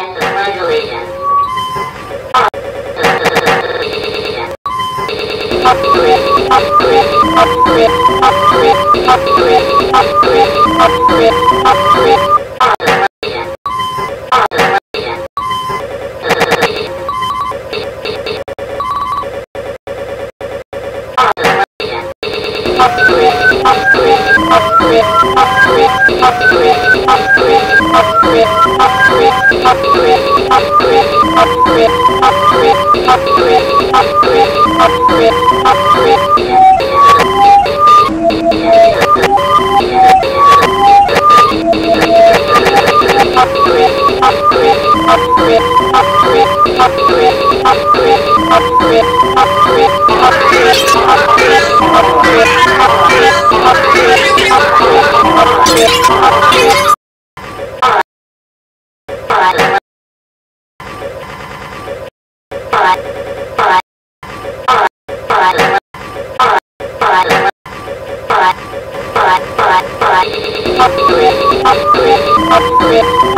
time for graduation. Upgrade, upgrade, upgrade, upgrade, upgrade. Bye. upgrade, upgrade, upgrade.